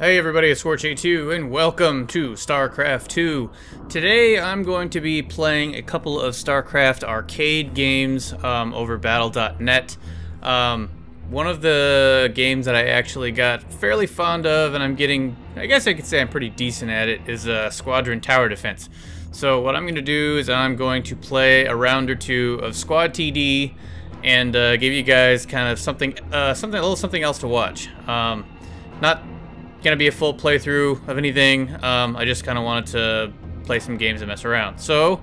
Hey everybody, it's Skorch82 and welcome to StarCraft 2. Today I'm going to be playing a couple of StarCraft arcade games um, over Battle.net. Um, one of the games that I actually got fairly fond of and I'm getting, I guess I could say I'm pretty decent at it, is uh, Squadron Tower Defense. So what I'm going to do is I'm going to play a round or two of Squad TD and uh, give you guys kind of something, uh, something, a little something else to watch. Um, not gonna be a full playthrough of anything. Um, I just kind of wanted to play some games and mess around. So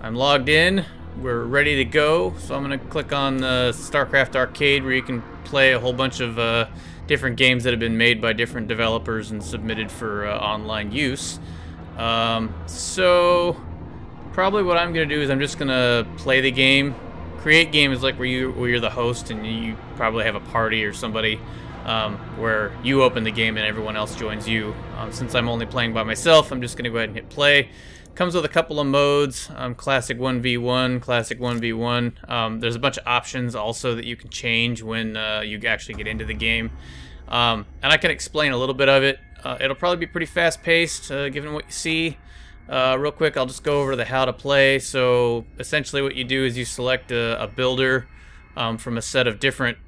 I'm logged in. We're ready to go. So I'm gonna click on the StarCraft Arcade where you can play a whole bunch of uh, different games that have been made by different developers and submitted for uh, online use. Um, so probably what I'm gonna do is I'm just gonna play the game. Create game is like where you where you're the host and you probably have a party or somebody um, where you open the game and everyone else joins you. Um, since I'm only playing by myself, I'm just going to go ahead and hit play. Comes with a couple of modes, um, Classic 1v1, Classic 1v1. Um, there's a bunch of options also that you can change when uh, you actually get into the game. Um, and I can explain a little bit of it. Uh, it'll probably be pretty fast-paced, uh, given what you see. Uh, real quick, I'll just go over the how to play. So essentially what you do is you select a, a builder um, from a set of different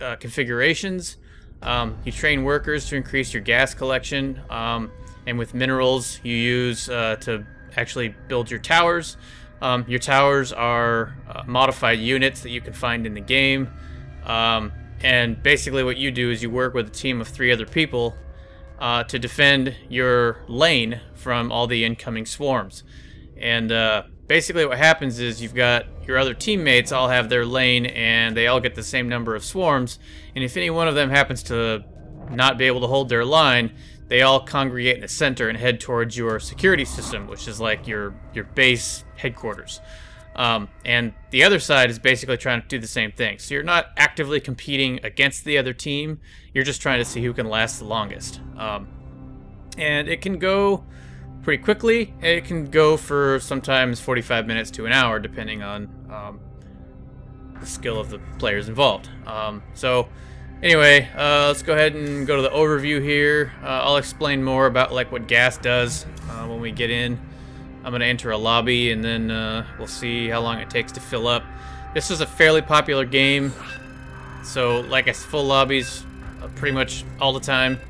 uh, configurations. Um, you train workers to increase your gas collection, um, and with minerals you use uh, to actually build your towers. Um, your towers are uh, modified units that you can find in the game, um, and basically what you do is you work with a team of three other people uh, to defend your lane from all the incoming swarms. And uh, basically what happens is you've got your other teammates all have their lane and they all get the same number of swarms. And if any one of them happens to not be able to hold their line they all congregate in the center and head towards your security system which is like your your base headquarters. Um, and the other side is basically trying to do the same thing. So you're not actively competing against the other team. You're just trying to see who can last the longest. Um, and it can go pretty quickly. It can go for sometimes 45 minutes to an hour, depending on um, the skill of the players involved. Um, so, anyway, uh, let's go ahead and go to the overview here. Uh, I'll explain more about like what gas does uh, when we get in. I'm gonna enter a lobby, and then uh, we'll see how long it takes to fill up. This is a fairly popular game, so like I full lobbies uh, pretty much all the time.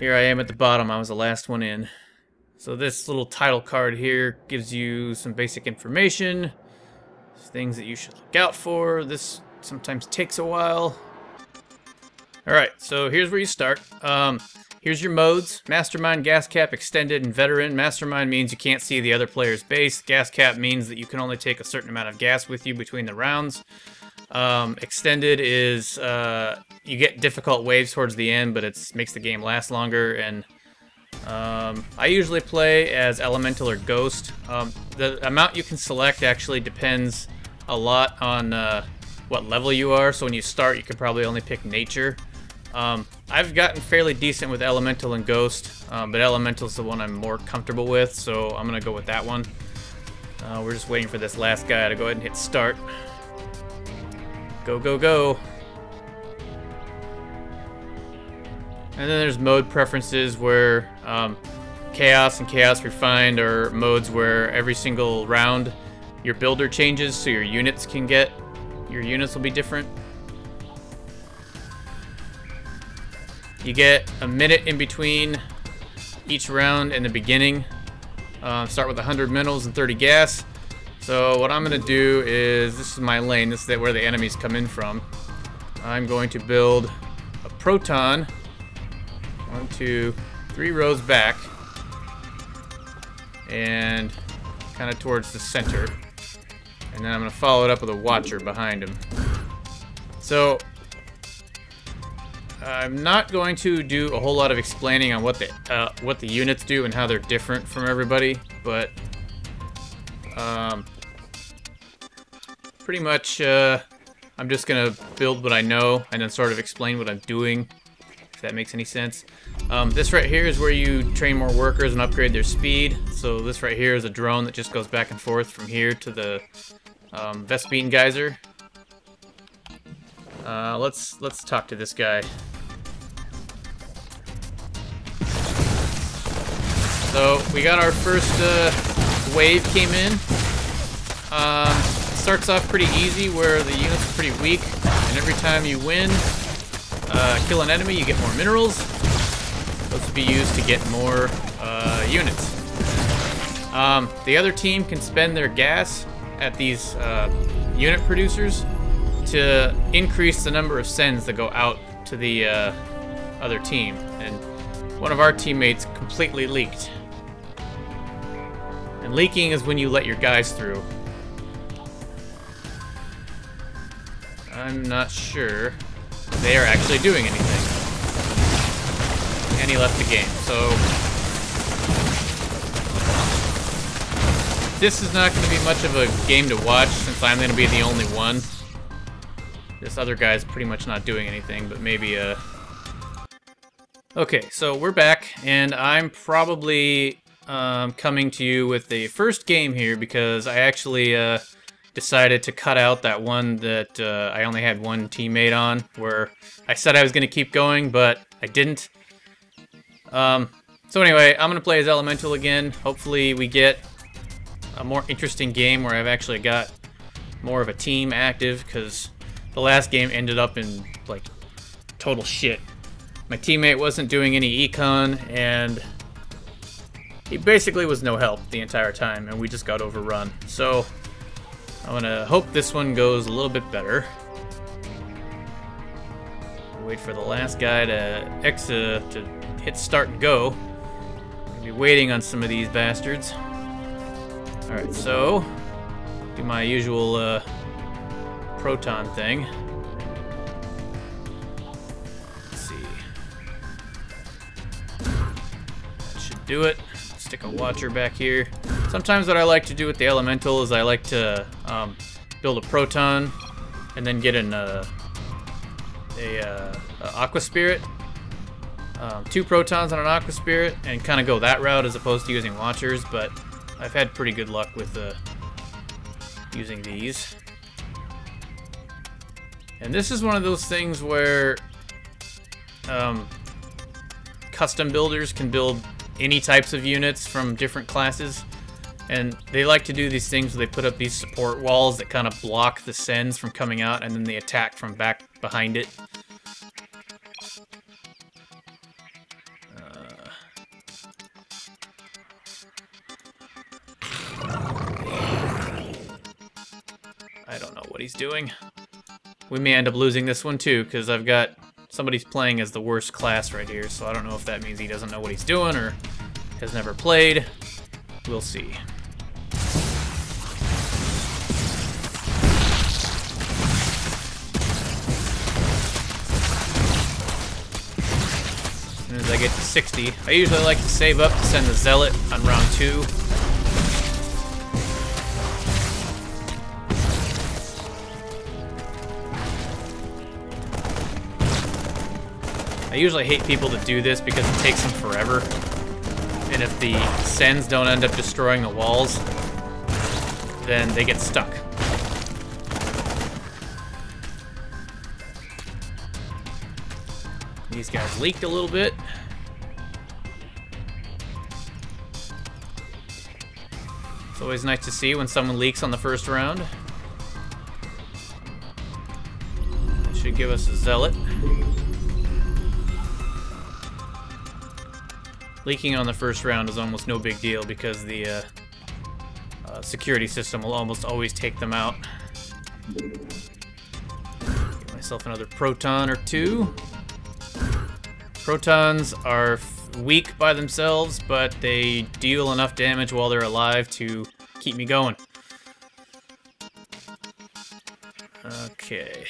Here I am at the bottom. I was the last one in. So this little title card here gives you some basic information, things that you should look out for. This sometimes takes a while. Alright, so here's where you start. Um, here's your modes. Mastermind, Gas Cap, Extended, and Veteran. Mastermind means you can't see the other player's base. Gas Cap means that you can only take a certain amount of gas with you between the rounds. Um, extended is uh, you get difficult waves towards the end, but it makes the game last longer. And um, I usually play as Elemental or Ghost. Um, the amount you can select actually depends a lot on uh, what level you are. So when you start, you could probably only pick Nature. Um, I've gotten fairly decent with Elemental and Ghost, um, but Elemental is the one I'm more comfortable with, so I'm to go with that one. Uh, we're just waiting for this last guy to go ahead and hit start. Go, go, go. And then there's mode preferences where um, Chaos and Chaos Refined are modes where every single round your builder changes so your units can get, your units will be different. You get a minute in between each round in the beginning. Uh, start with 100 minerals and 30 gas. So what I'm going to do is, this is my lane, this is where the enemies come in from. I'm going to build a proton, one, two, three rows back, and kind of towards the center. And then I'm going to follow it up with a watcher behind him. So, I'm not going to do a whole lot of explaining on what the uh, what the units do and how they're different from everybody, but um, pretty much, uh, I'm just gonna build what I know and then sort of explain what I'm doing, if that makes any sense. Um, this right here is where you train more workers and upgrade their speed. So this right here is a drone that just goes back and forth from here to the um, geyser. Uh, let's let's talk to this guy. So we got our first uh, wave came in. Um, starts off pretty easy where the units are pretty weak, and every time you win, uh, kill an enemy, you get more minerals. Those will be used to get more uh, units. Um, the other team can spend their gas at these uh, unit producers to increase the number of sends that go out to the uh, other team. And one of our teammates completely leaked. And leaking is when you let your guys through. I'm not sure they are actually doing anything. And he left the game, so... This is not going to be much of a game to watch since I'm going to be the only one. This other guy's pretty much not doing anything, but maybe, uh... Okay, so we're back, and I'm probably um, coming to you with the first game here because I actually uh, decided to cut out that one that uh, I only had one teammate on, where I said I was going to keep going, but I didn't. Um, so anyway, I'm going to play as Elemental again. Hopefully we get a more interesting game where I've actually got more of a team active, because the last game ended up in, like, total shit. My teammate wasn't doing any econ, and he basically was no help the entire time, and we just got overrun. So, I'm gonna hope this one goes a little bit better. Wait for the last guy to exit to hit start and go. Be waiting on some of these bastards. Alright, so, do my usual uh, proton thing. Let's see. That should do it. Stick a watcher back here. Sometimes what I like to do with the elemental is I like to um, build a proton and then get an uh, a, uh, a aqua spirit. Um, two protons on an aqua spirit and kind of go that route as opposed to using watchers, but I've had pretty good luck with uh, using these. And this is one of those things where um, custom builders can build any types of units from different classes. And they like to do these things where they put up these support walls that kind of block the sends from coming out and then they attack from back behind it. Uh, I don't know what he's doing. We may end up losing this one too, because I've got somebody's playing as the worst class right here, so I don't know if that means he doesn't know what he's doing or has never played. We'll see. Soon as I get to 60, I usually like to save up to send the Zealot on round two. I usually hate people that do this because it takes them forever. And if the sends don't end up destroying the walls, then they get stuck. These guys leaked a little bit. It's always nice to see when someone leaks on the first round. That should give us a zealot. Leaking on the first round is almost no big deal because the uh, uh, security system will almost always take them out. Get myself another proton or two. Protons are weak by themselves, but they deal enough damage while they're alive to keep me going. Okay.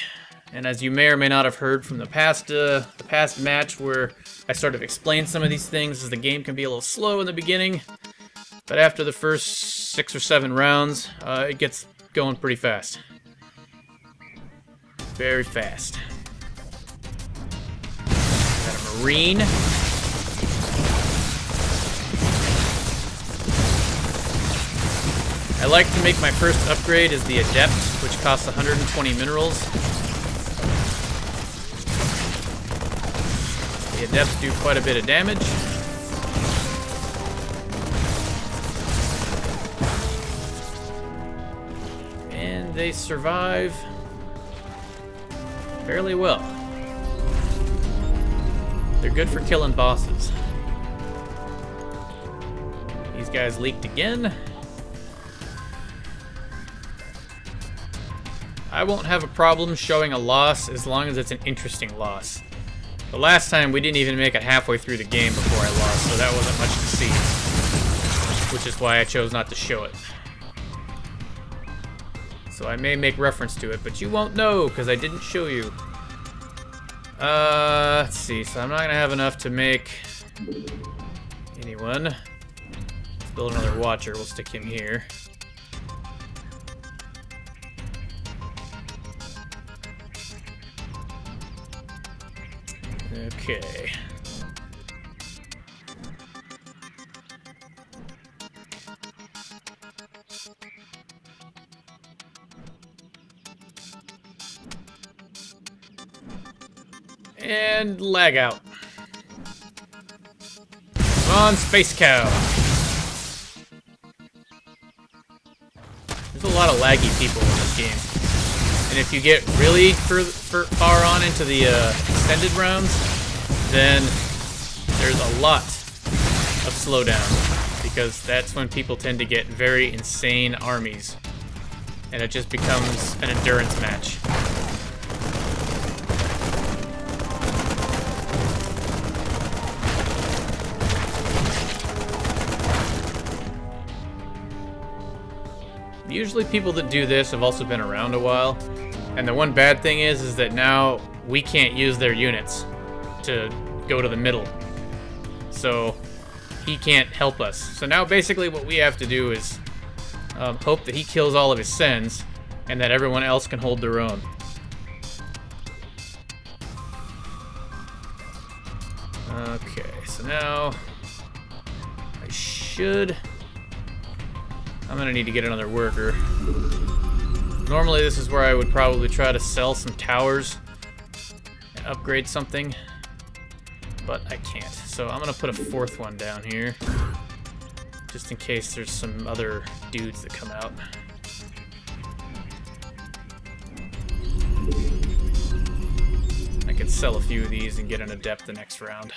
And as you may or may not have heard from the past uh, the past match where I sort of explained some of these things, as the game can be a little slow in the beginning, but after the first six or seven rounds, uh, it gets going pretty fast. Very fast. Marine. I like to make my first upgrade is the Adept, which costs 120 minerals. The Adepts do quite a bit of damage. And they survive fairly well. They're good for killing bosses. These guys leaked again. I won't have a problem showing a loss as long as it's an interesting loss. The last time we didn't even make it halfway through the game before I lost, so that wasn't much to see. Which is why I chose not to show it. So I may make reference to it, but you won't know because I didn't show you. Uh, let's see. So I'm not gonna have enough to make anyone. Let's build another watcher. We'll stick him here. Okay. And lag out. Come on, Space Cow. There's a lot of laggy people in this game. And if you get really far on into the uh, extended rounds, then there's a lot of slowdown because that's when people tend to get very insane armies and it just becomes an endurance match. Usually people that do this have also been around a while, and the one bad thing is is that now we can't use their units to go to the middle. So he can't help us. So now basically what we have to do is um, hope that he kills all of his sens and that everyone else can hold their own. Okay, so now I should... I'm gonna need to get another worker. Normally this is where I would probably try to sell some towers and upgrade something but I can't. So I'm gonna put a fourth one down here, just in case there's some other dudes that come out. I could sell a few of these and get an adept the next round.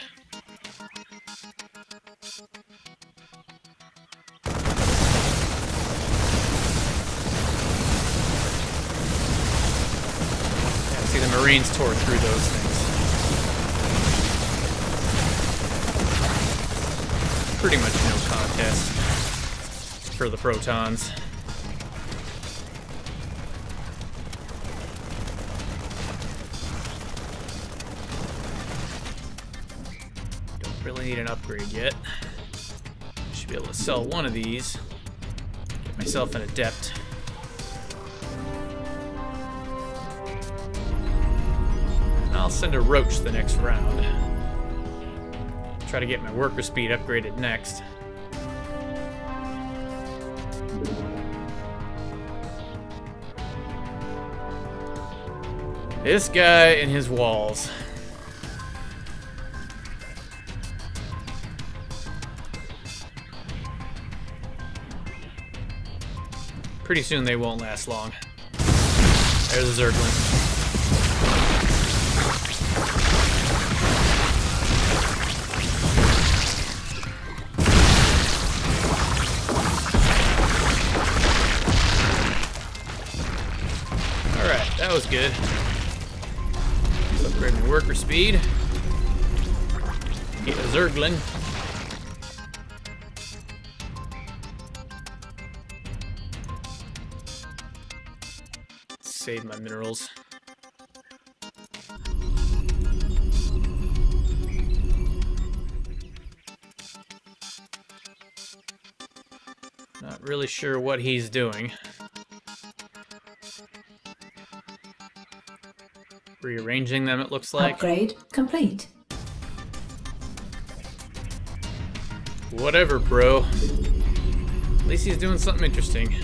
See, the Marines tore through those things. pretty much no contest for the Protons. Don't really need an upgrade yet. Should be able to sell one of these. Get myself an Adept. I'll send a Roach the next round try to get my worker speed upgraded next. This guy and his walls. Pretty soon they won't last long. There's a Zergling. That was good. upgrade my worker speed. Get a Zergling. Save my minerals. Not really sure what he's doing. Rearranging them, it looks like. Upgrade complete. Whatever, bro. At least he's doing something interesting.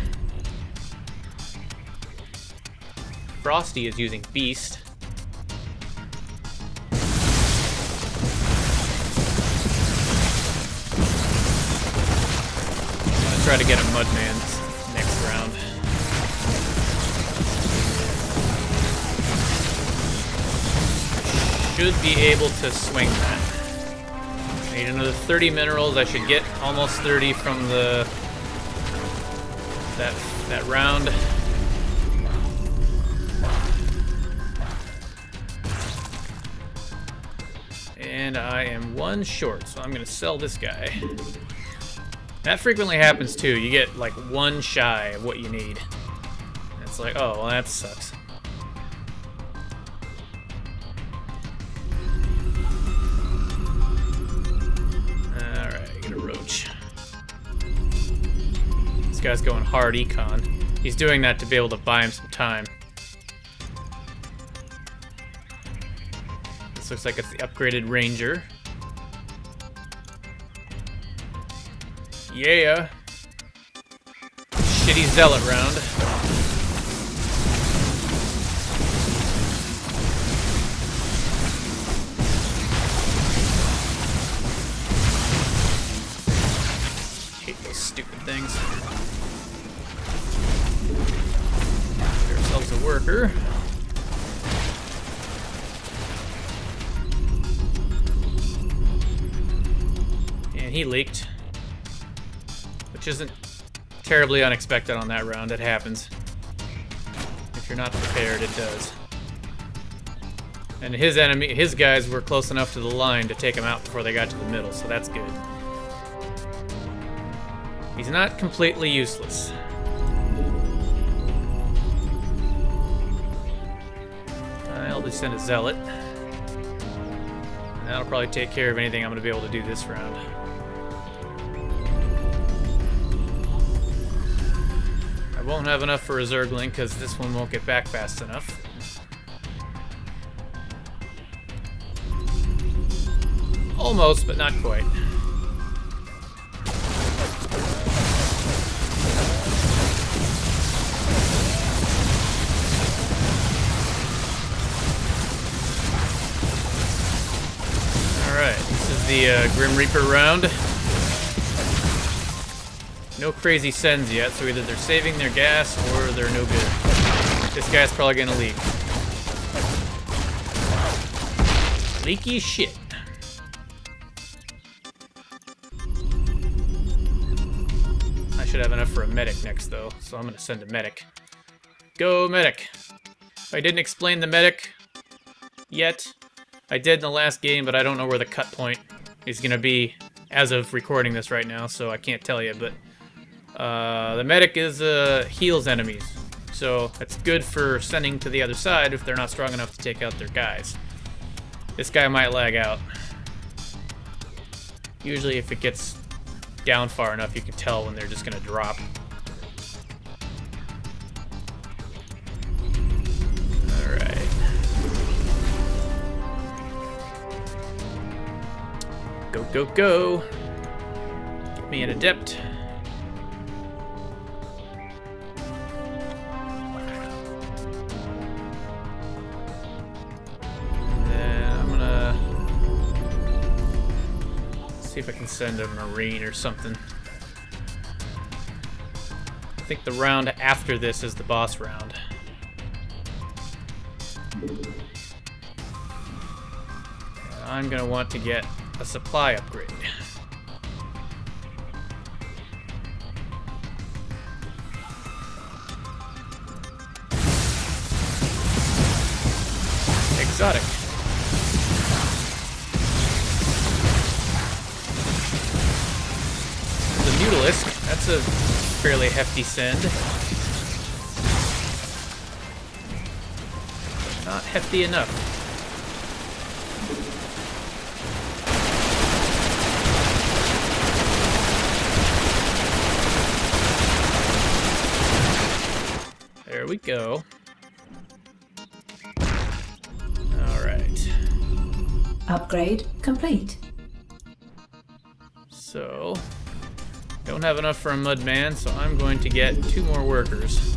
Frosty is using Beast. I'm gonna try to get a Mudman should be able to swing that. I Need another 30 minerals. I should get almost 30 from the that that round. And I am one short, so I'm gonna sell this guy. That frequently happens too. You get like one shy of what you need. It's like, oh, well, that sucks. Guy's going hard econ. He's doing that to be able to buy him some time. This looks like it's the upgraded ranger. Yeah. Shitty zealot round. And he leaked which isn't terribly unexpected on that round. It happens. If you're not prepared, it does. And his enemy, his guys were close enough to the line to take him out before they got to the middle, so that's good. He's not completely useless. I'll just send a zealot. And that'll probably take care of anything I'm going to be able to do this round. Won't have enough for a Zergling because this one won't get back fast enough. Almost, but not quite. Alright, this is the uh, Grim Reaper round. No crazy sends yet, so either they're saving their gas or they're no good. This guy's probably gonna leak. Leaky shit. I should have enough for a medic next, though, so I'm gonna send a medic. Go, medic! I didn't explain the medic yet. I did in the last game, but I don't know where the cut point is gonna be as of recording this right now, so I can't tell you, but uh, the medic is uh, heals enemies, so it's good for sending to the other side if they're not strong enough to take out their guys. This guy might lag out. Usually if it gets down far enough, you can tell when they're just going to drop. Alright. Go, go, go! Get me an adept. Send a Marine or something. I think the round after this is the boss round. I'm going to want to get a supply upgrade. Exotic. A fairly hefty send. Not hefty enough. There we go. Alright. Upgrade complete. So, don't have enough for a mudman, so I'm going to get two more workers.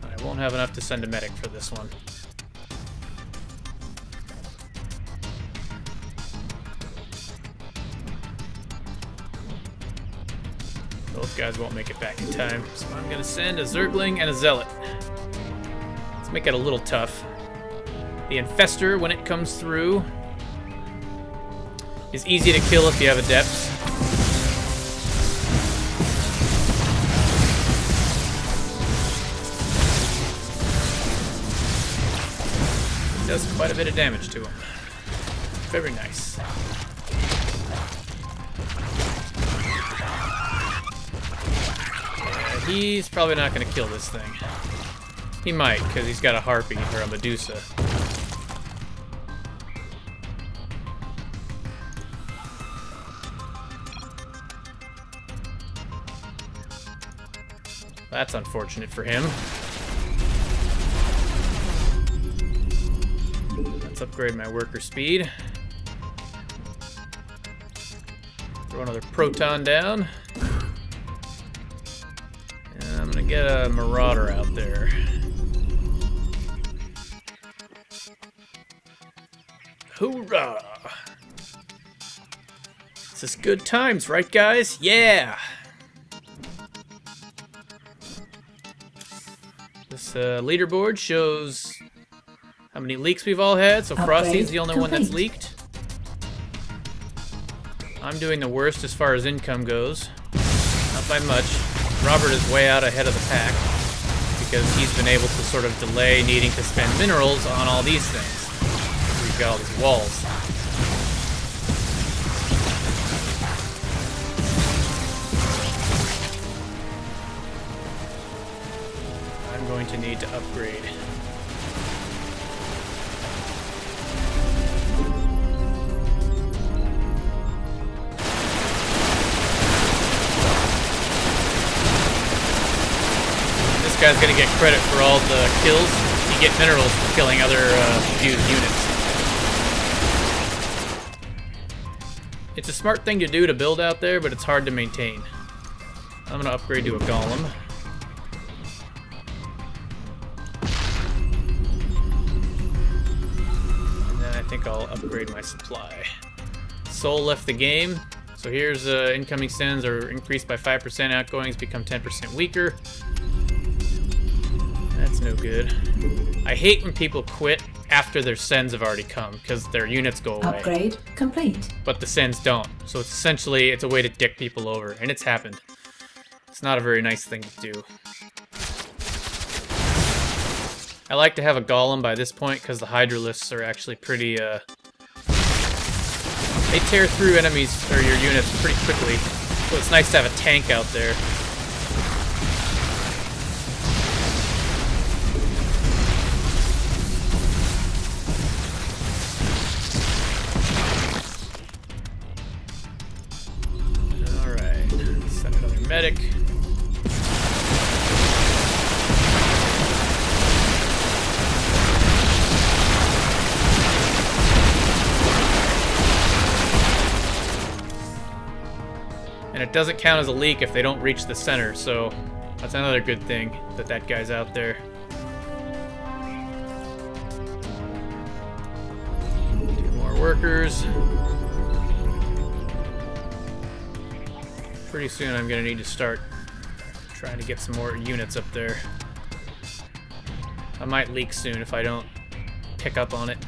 I won't have enough to send a medic for this one. Both guys won't make it back in time, so I'm going to send a Zergling and a Zealot. Let's make it a little tough. The Infestor, when it comes through, is easy to kill if you have Adepts. A bit of damage to him. Very nice. he's probably not going to kill this thing. He might, because he's got a Harpy, or a Medusa. That's unfortunate for him. Upgrade my worker speed. Throw another proton down. And I'm gonna get a marauder out there. Hoorah! This is good times, right guys? Yeah! This uh, leaderboard shows how many leaks we've all had, so Frosty's the only complete. one that's leaked. I'm doing the worst as far as income goes. Not by much. Robert is way out ahead of the pack because he's been able to sort of delay needing to spend minerals on all these things. We've got all these walls. I'm going to need to upgrade. Guy's gonna get credit for all the kills. You get minerals for killing other uh, units. It's a smart thing to do to build out there, but it's hard to maintain. I'm gonna upgrade to a golem. And then I think I'll upgrade my supply. Soul left the game, so here's uh, incoming sends are increased by 5%, outgoings become 10% weaker. No good. I hate when people quit after their sends have already come, because their units go away. Upgrade complete. But the sends don't. So it's essentially, it's a way to dick people over, and it's happened. It's not a very nice thing to do. I like to have a golem by this point, because the Hydralisks are actually pretty, uh... They tear through enemies, or your units, pretty quickly. So it's nice to have a tank out there. Doesn't count as a leak if they don't reach the center, so that's another good thing that that guy's out there. Two more workers. pretty soon I'm to need to start trying to get some more units up there. I might leak soon if I don't pick up on it.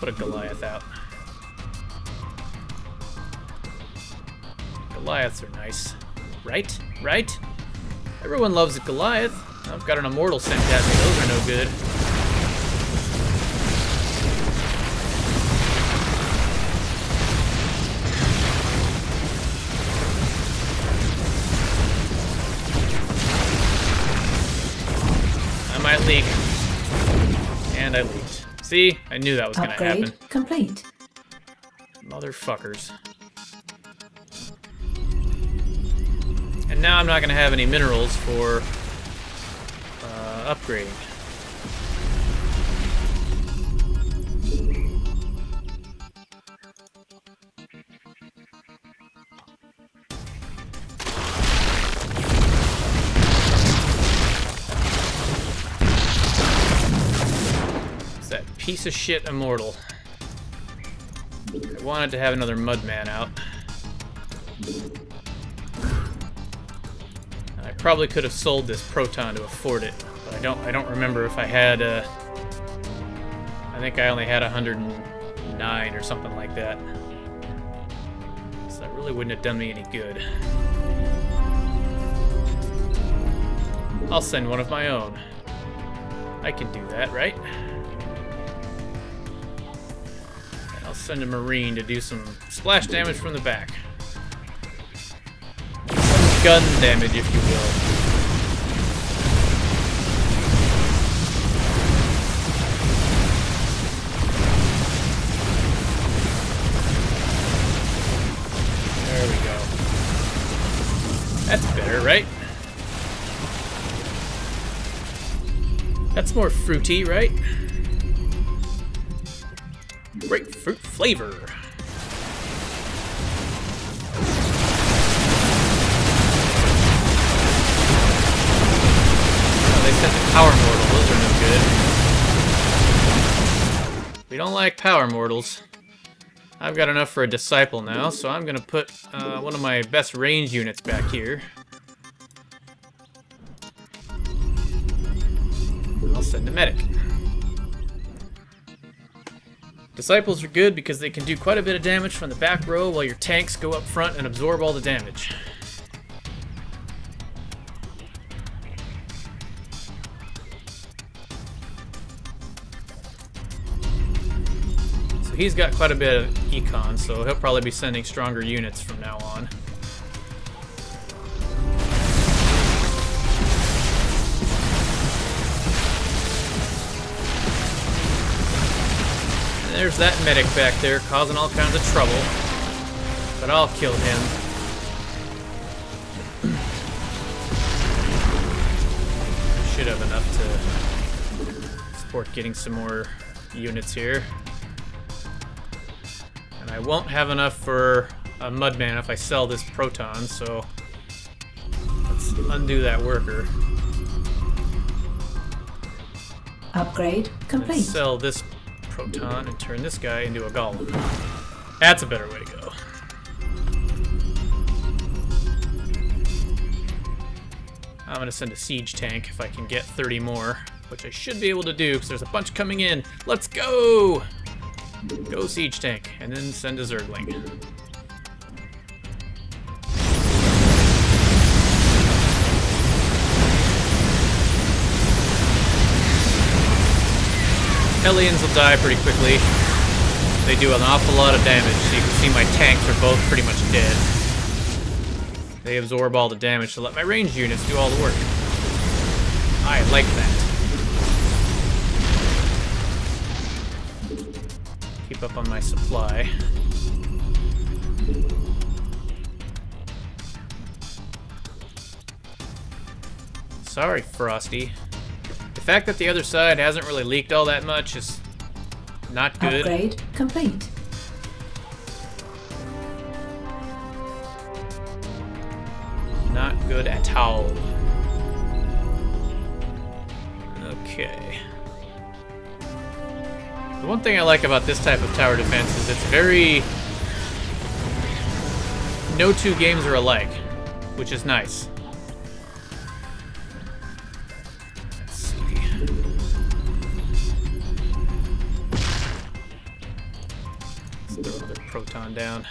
Put a Goliath out. Goliaths are nice. Right? Right? Everyone loves a Goliath. I've got an Immortal sent at me. Those are no good. I might leak. And I leaked. See? I knew that was going to happen. complete. Motherfuckers. And now I'm not going to have any minerals for uh, upgrading. piece of shit immortal. I wanted to have another Mudman out. Probably could have sold this proton to afford it, but I don't I don't remember if I had uh, I think I only had 109 or something like that. So that really wouldn't have done me any good. I'll send one of my own. I can do that, right? I'll send a Marine to do some splash damage from the back. Gun damage, if you will. There we go. That's better, right? That's more fruity, right? Grapefruit flavor. Power mortal. Those are no good. We don't like power mortals. I've got enough for a disciple now, so I'm gonna put uh, one of my best range units back here. I'll send a medic. Disciples are good because they can do quite a bit of damage from the back row while your tanks go up front and absorb all the damage. He's got quite a bit of econ, so he'll probably be sending stronger units from now on. And there's that medic back there causing all kinds of trouble. But I'll kill him. Should have enough to support getting some more units here. I won't have enough for a Mudman if I sell this Proton, so let's undo that worker. Upgrade And complete. sell this Proton and turn this guy into a Golem. That's a better way to go. I'm gonna send a siege tank if I can get 30 more, which I should be able to do because there's a bunch coming in. Let's go! Go siege tank, and then send a Zergling. Hellions will die pretty quickly. They do an awful lot of damage, so you can see my tanks are both pretty much dead. They absorb all the damage to let my ranged units do all the work. I like that. Up on my supply. Sorry, Frosty. The fact that the other side hasn't really leaked all that much is not good. Upgrade complete. Not good at all. The one thing I like about this type of tower defense is it's very... No two games are alike, which is nice. Proton down.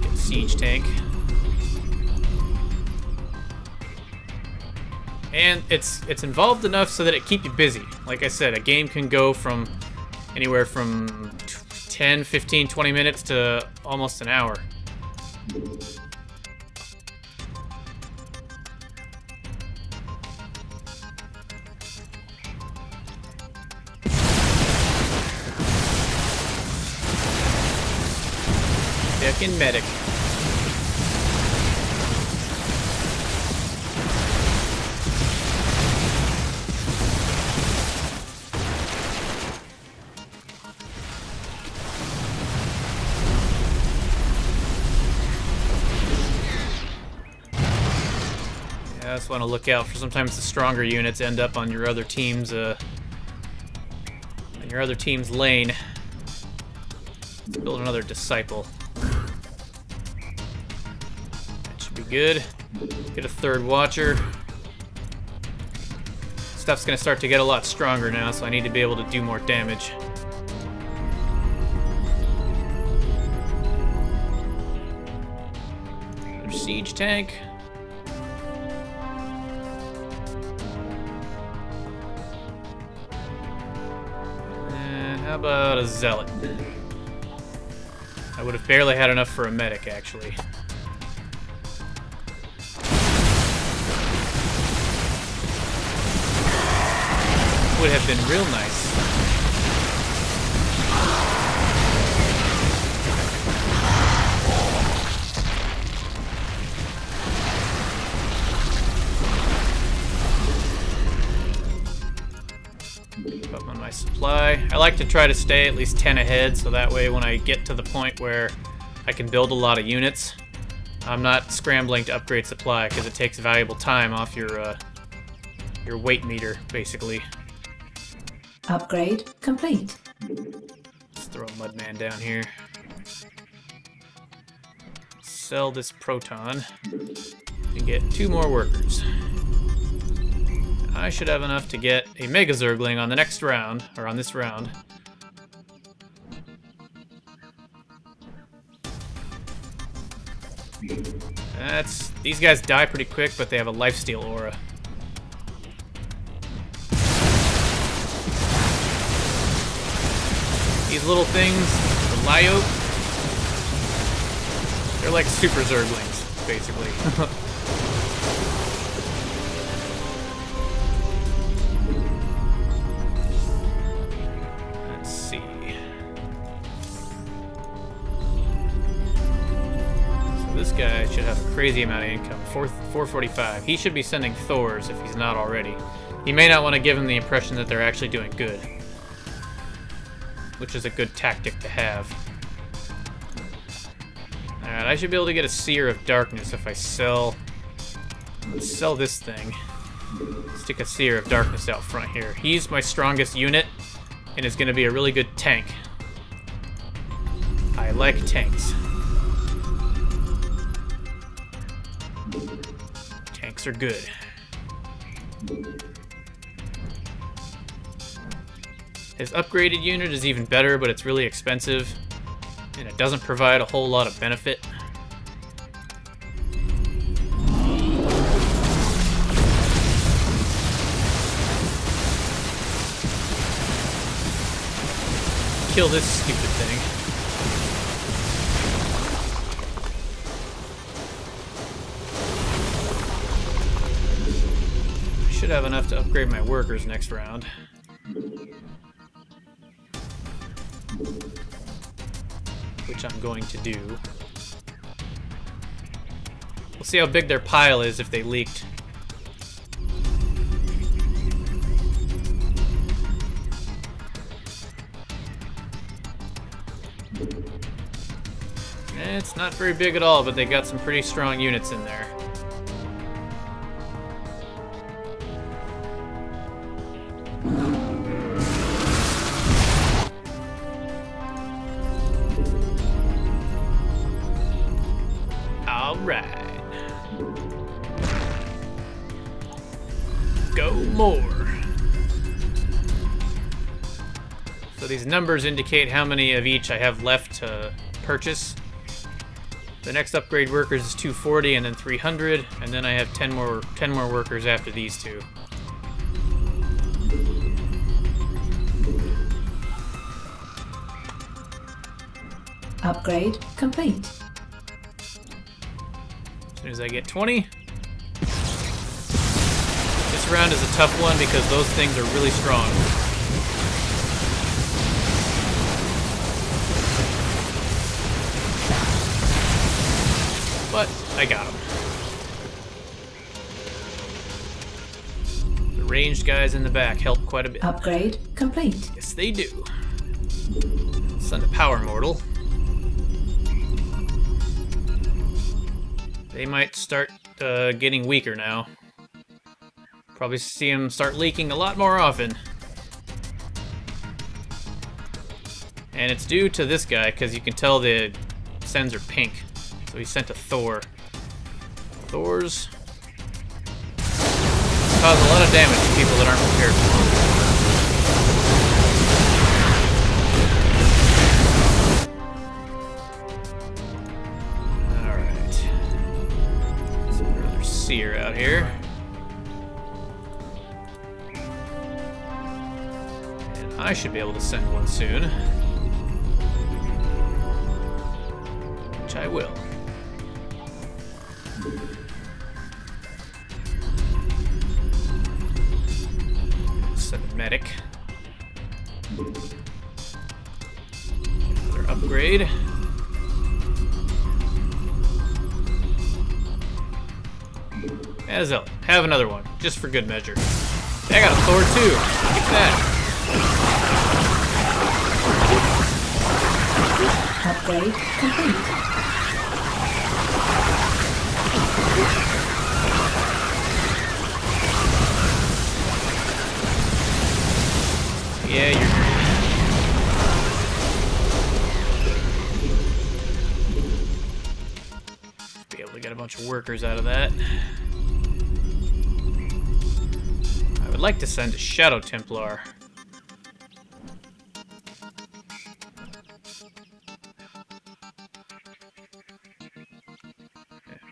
Get siege tank. And it's it's involved enough so that it keep you busy. Like I said, a game can go from anywhere from 10, 15, 20 minutes to almost an hour. Fucking medic. I just want to look out for sometimes the stronger units end up on your other team's uh, on your other team's lane. Let's build another disciple. That should be good. Get a third watcher. Stuff's gonna start to get a lot stronger now, so I need to be able to do more damage. Another siege tank. About a zealot? I would have barely had enough for a medic, actually. Would have been real nice. Like to try to stay at least 10 ahead, so that way when I get to the point where I can build a lot of units, I'm not scrambling to upgrade supply because it takes valuable time off your uh, your weight meter, basically. Upgrade complete. Let's throw a Mudman down here. Sell this Proton and get two more workers. I should have enough to get a Mega Zergling on the next round, or on this round. That's these guys die pretty quick, but they have a lifesteal aura. These little things, the Lyope, they're like super Zerglings, basically. crazy amount of income. Four, 445. He should be sending Thors if he's not already. He may not want to give him the impression that they're actually doing good. Which is a good tactic to have. Alright, I should be able to get a Seer of Darkness if I sell... Let's sell this thing. Stick a Seer of Darkness out front here. He's my strongest unit, and is going to be a really good tank. I like tanks. Are good. His upgraded unit is even better, but it's really expensive, and it doesn't provide a whole lot of benefit. Kill this stupid have enough to upgrade my workers next round. Which I'm going to do. We'll see how big their pile is if they leaked. Eh, It's not very big at all, but they got some pretty strong units in there. Numbers indicate how many of each I have left to purchase. The next upgrade workers is 240 and then 300, and then I have 10 more 10 more workers after these two. Upgrade complete. As soon as I get 20. This round is a tough one because those things are really strong. But I got him. The ranged guys in the back help quite a bit. Upgrade complete. Yes, they do. Send a Power Portal. They might start uh, getting weaker now. Probably see them start leaking a lot more often. And it's due to this guy, because you can tell the sends are pink. So he sent a Thor. Thors. cause a lot of damage to people that aren't prepared for it. Seer out here. And I should be able to send one soon. Which I will. Medic. Another upgrade. As Ellen, have another one, just for good measure. I got a Thor too. Look at that. Upgrade complete. Yeah, you're. Be able to get a bunch of workers out of that. I would like to send a Shadow Templar.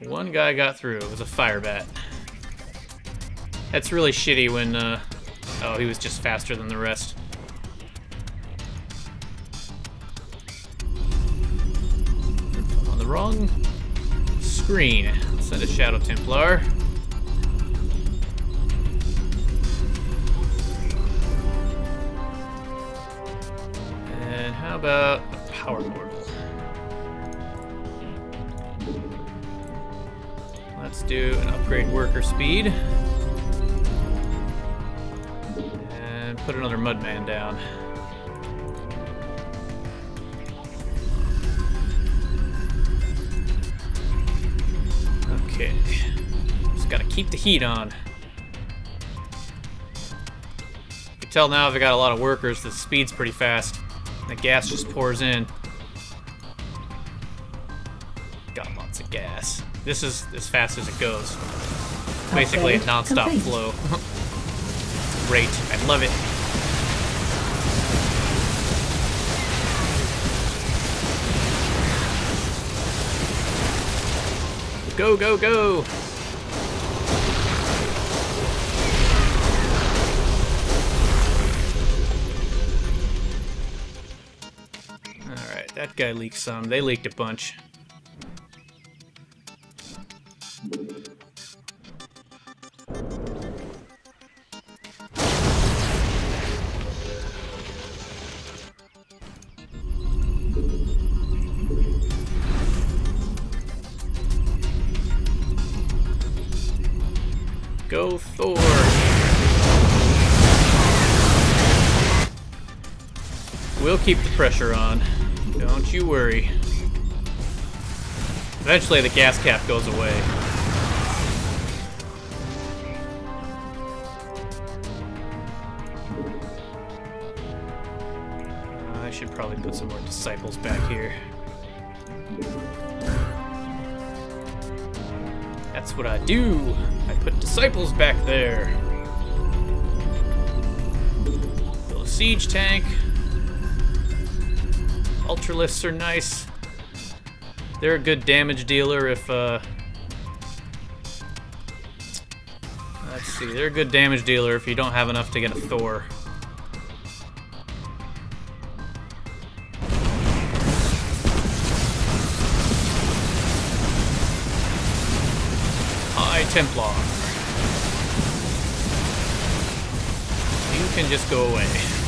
One guy got through. It was a fire bat. That's really shitty when, uh... Oh, he was just faster than the rest. Wrong screen. Send a Shadow Templar. And how about a Power Portal? Let's do an upgrade worker speed. And put another Mudman down. Keep the heat on. You can tell now if I got a lot of workers, the speed's pretty fast. The gas just pours in. Got lots of gas. This is as fast as it goes. Basically a non-stop flow. Great. I love it. Go, go, go! That guy leaked some. They leaked a bunch. Go Thor! We'll keep the pressure on. Don't you worry. Eventually the gas cap goes away. I should probably put some more disciples back here. That's what I do. I put disciples back there. A siege tank. Ultralisks are nice. They're a good damage dealer if, uh... Let's see, they're a good damage dealer if you don't have enough to get a Thor. High Templar. You can just go away.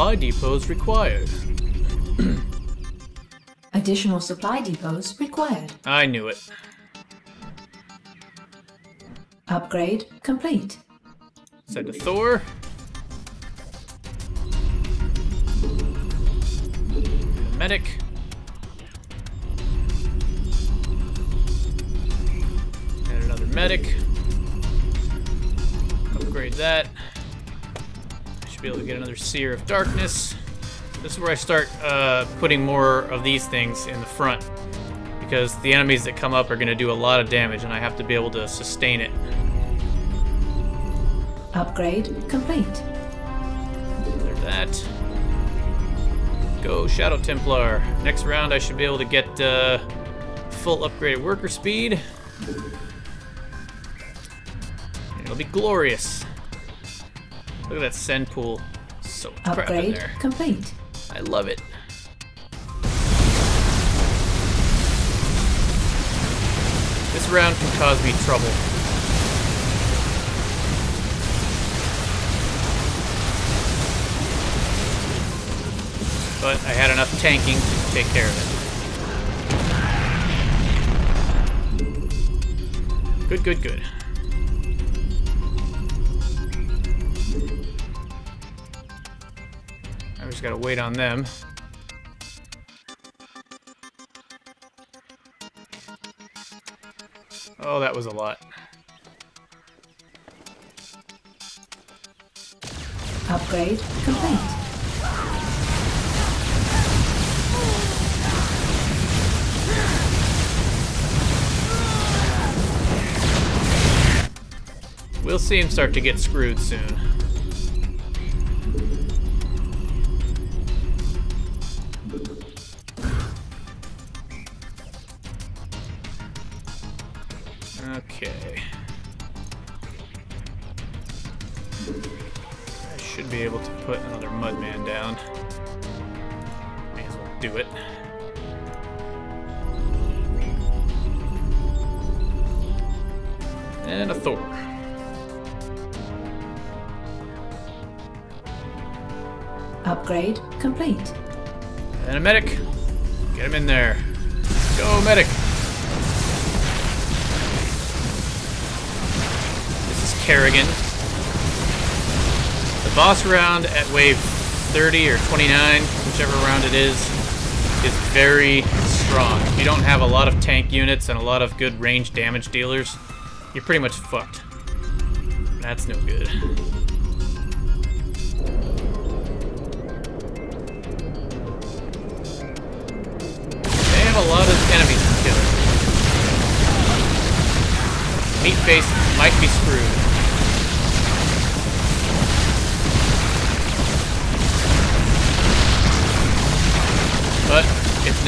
Supply depots required. Additional supply depots required. I knew it. Upgrade complete. Send to Thor. Medic. And another medic. Upgrade that. Should be able to get another Seer of Darkness. This is where I start uh, putting more of these things in the front because the enemies that come up are going to do a lot of damage and I have to be able to sustain it. Upgrade complete. There's that. Go Shadow Templar. Next round I should be able to get uh, full upgraded worker speed. And it'll be glorious. Look at that send pool. So Upgrade there. complete. I love it. This round can cause me trouble. But I had enough tanking to take care of it. Good, good, good. Just gotta wait on them. Oh, that was a lot. Upgrade complete. We'll see him start to get screwed soon. Boss round at wave 30 or 29, whichever round it is, is very strong. If you don't have a lot of tank units and a lot of good range damage dealers, you're pretty much fucked. That's no good. They have a lot of enemies to kill. Meat face might be screwed.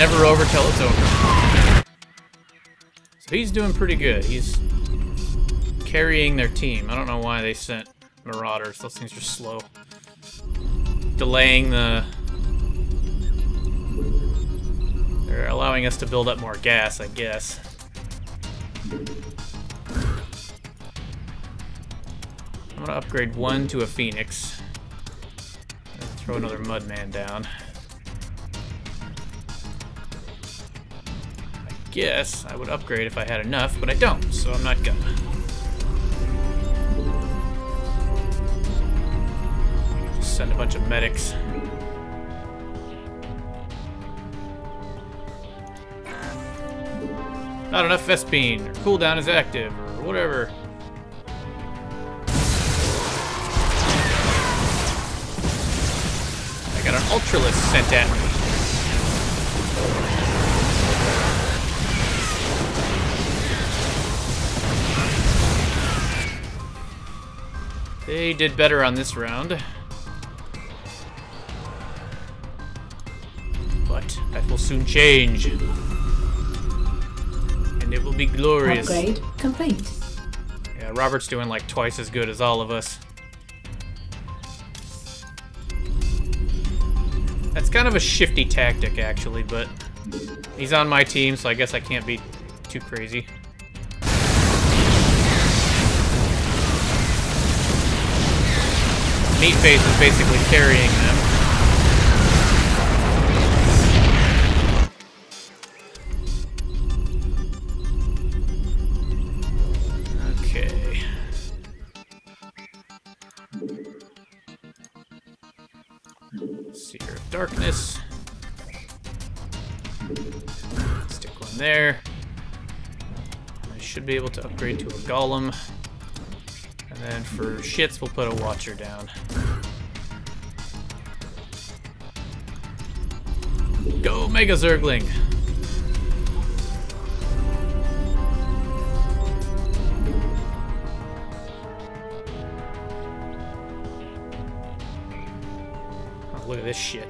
Never over till it's over. So he's doing pretty good. He's carrying their team. I don't know why they sent Marauders. Those things are slow. Delaying the they're allowing us to build up more gas, I guess. I'm gonna upgrade one to a Phoenix. Throw another Mudman down. Guess I would upgrade if I had enough, but I don't, so I'm not gonna. Just send a bunch of medics. Not enough Vespene, or cooldown is active, or whatever. I got an Ultralisk sent at me. They did better on this round. But that will soon change. And it will be glorious. Upgrade complete. Yeah, Robert's doing like twice as good as all of us. That's kind of a shifty tactic, actually, but he's on my team, so I guess I can't be too crazy. Meatface is basically carrying them. Okay. Seer of Darkness. Stick one there. I should be able to upgrade to a golem. And for shits, we'll put a watcher down. Go Mega Zergling! Oh, look at this shit.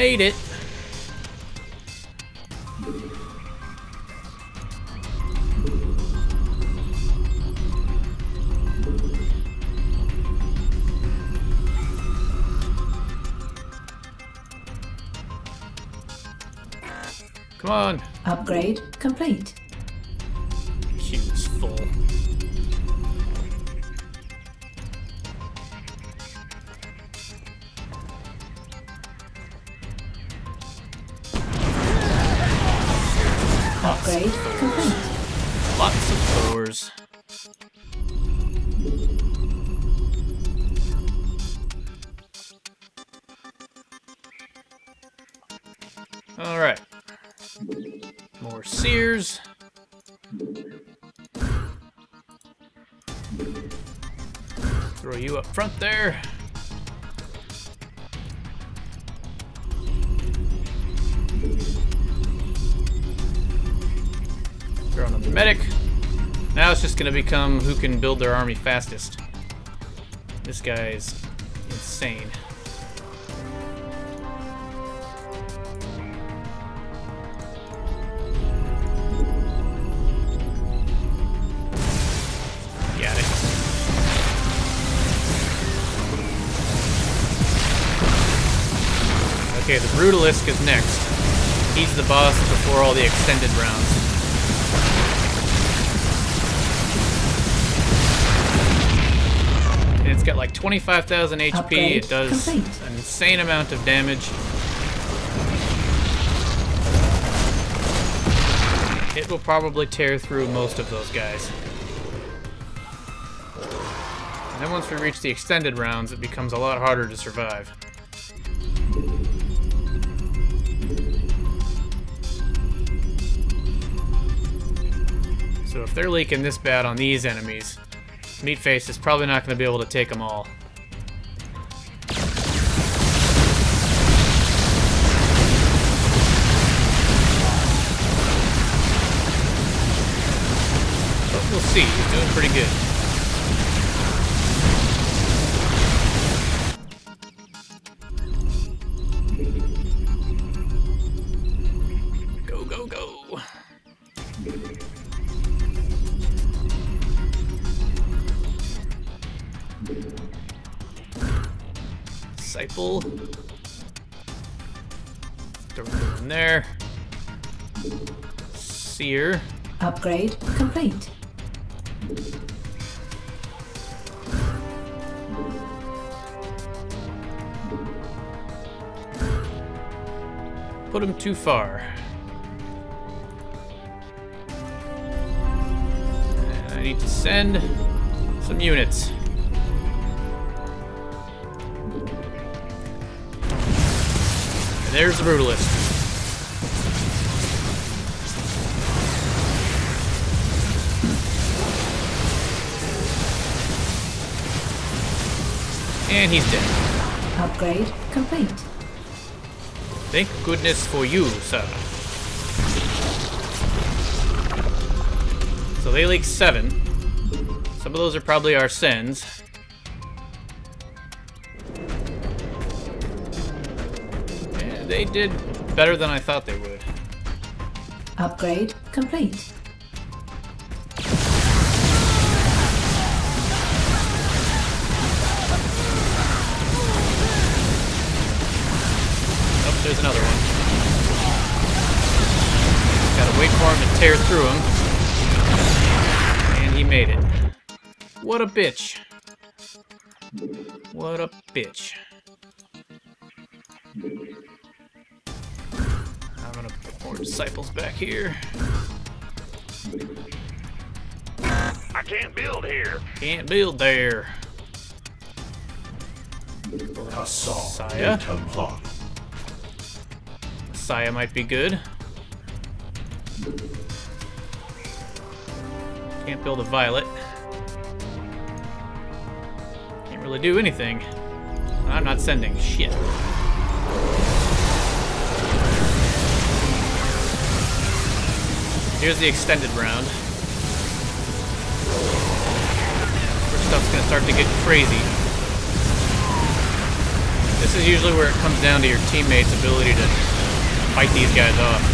Made it. Come on. Upgrade complete. Front there. Throw another medic. Now it's just gonna become who can build their army fastest. This guy's insane. Okay, the Brutalisk is next. He's the boss before all the extended rounds. And it's got like 25,000 HP. Upgrade it does complete. an insane amount of damage. It will probably tear through most of those guys. And then once we reach the extended rounds, it becomes a lot harder to survive. So if they're leaking this bad on these enemies, Meatface is probably not going to be able to take them all. But we'll see. He's doing pretty good. Upgrade complete. Put him too far. And I need to send some units. And there's the Brutalisk. And he's dead. Upgrade complete. Thank goodness for you, sir. So they leak seven. Some of those are probably our sins. They did better than I thought they would. Upgrade complete. Wait for him to tear through him. And he made it. What a bitch. What a bitch. I'm gonna put More disciples back here. I can't build here. Can't build there. Data lock. Might be good. Can't build a violet. Can't really do anything. I'm not sending shit. Here's the extended round. Where stuff's gonna start to get crazy. This is usually where it comes down to your teammates' ability to fight these guys off.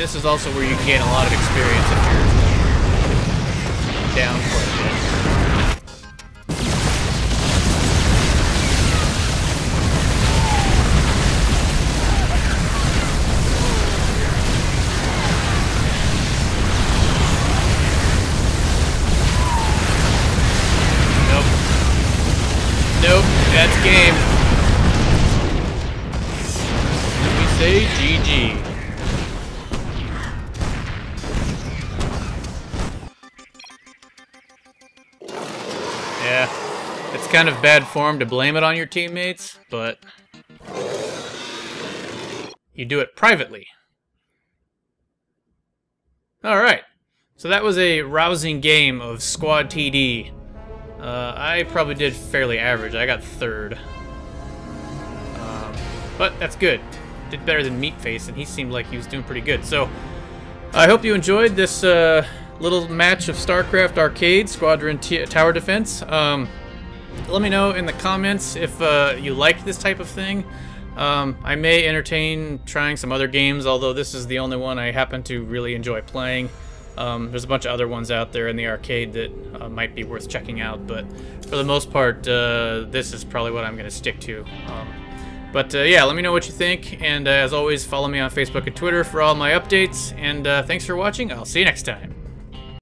This is also where you can gain a lot of experience if you're down for a kind of bad form to blame it on your teammates, but you do it privately. Alright, so that was a rousing game of Squad TD. Uh, I probably did fairly average. I got third. Um, but that's good. Did better than Meatface, and he seemed like he was doing pretty good. So, I hope you enjoyed this uh, little match of StarCraft Arcade Squadron T Tower Defense. Um, let me know in the comments if uh, you like this type of thing. Um, I may entertain trying some other games, although this is the only one I happen to really enjoy playing. Um, there's a bunch of other ones out there in the arcade that uh, might be worth checking out, but for the most part, uh, this is probably what I'm going to stick to. Um, but uh, yeah, let me know what you think, and uh, as always, follow me on Facebook and Twitter for all my updates, and uh, thanks for watching. I'll see you next time.